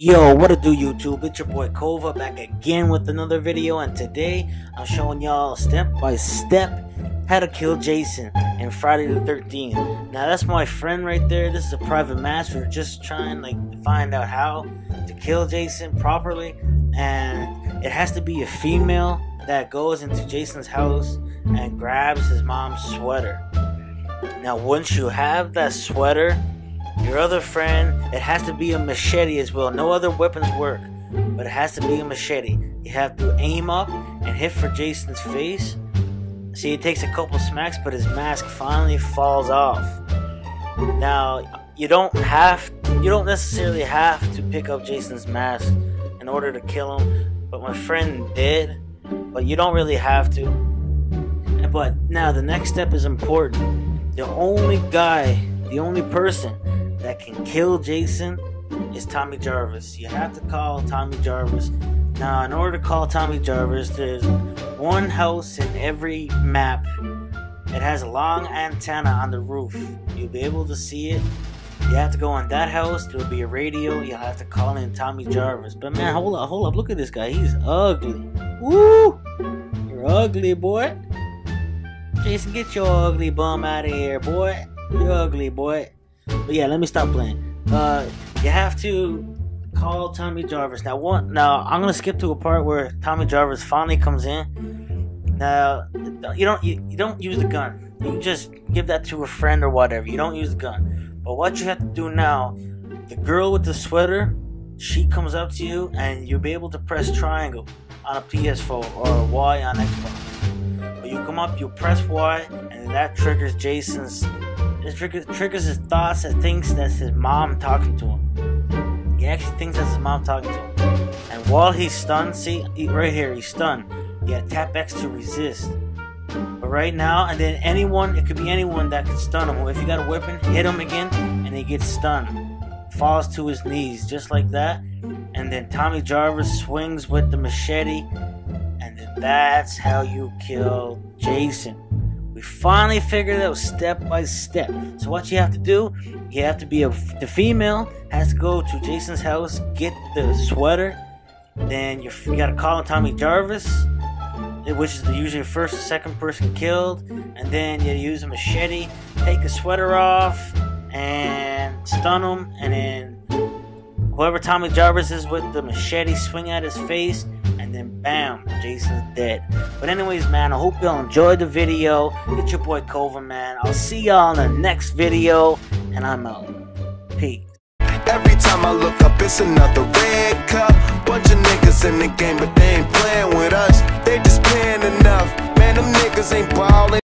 Yo, what it do YouTube? It's your boy Covah back again with another video and today I'm showing y'all step by step how to kill Jason in Friday the 13th. Now that's my friend right there. This is a private match. We're just trying like to find out how to kill Jason properly and it has to be a female that goes into Jason's house and grabs his mom's sweater. Now once you have that sweater your other friend, it has to be a machete as well. No other weapons work, but it has to be a machete. You have to aim up and hit for Jason's face. See, it takes a couple smacks, but his mask finally falls off. Now, you don't have, you don't necessarily have to pick up Jason's mask in order to kill him, but my friend did. But you don't really have to. But now the next step is important. The only guy, the only person that can kill Jason is Tommy Jarvis. You have to call Tommy Jarvis. Now, in order to call Tommy Jarvis, there's one house in every map. It has a long antenna on the roof. You'll be able to see it. You have to go on that house. There'll be a radio. You'll have to call in Tommy Jarvis. But man, hold up, hold up. Look at this guy. He's ugly. Woo! You're ugly, boy. Jason, get your ugly bum out of here, boy. You ugly, boy. But yeah, let me stop playing. Uh, you have to call Tommy Jarvis. Now, one. Now, I'm gonna skip to a part where Tommy Jarvis finally comes in. Now, you don't you, you don't use the gun. You just give that to a friend or whatever. You don't use the gun. But what you have to do now, the girl with the sweater, she comes up to you, and you'll be able to press triangle on a PS4 or Y on Xbox. But you come up, you press Y, and that triggers Jason's this triggers, his thoughts and thinks that's his mom talking to him. He actually thinks that's his mom talking to him. And while he's stunned, see, right here, he's stunned. You gotta tap X to resist. But right now, and then anyone, it could be anyone that could stun him. If you got a weapon, hit him again, and he gets stunned. Falls to his knees, just like that. And then Tommy Jarvis swings with the machete, and then that's how you kill Jason. We finally figured it out step by step. So what you have to do, you have to be a the female has to go to Jason's house, get the sweater. Then you, you gotta call on Tommy Jarvis, which is the usually first or second person killed. And then you use a machete, take the sweater off, and stun him. And then whoever Tommy Jarvis is with the machete, swing at his face then bam, Jason's dead. But anyways, man, I hope y'all enjoyed the video. It's your boy Covah, man. I'll see y'all in the next video, and I'm out. Peace. Every time I look up, it's another red cup. Bunch of niggas in the game, but they ain't playing with us. They just playing enough. Man, them niggas ain't.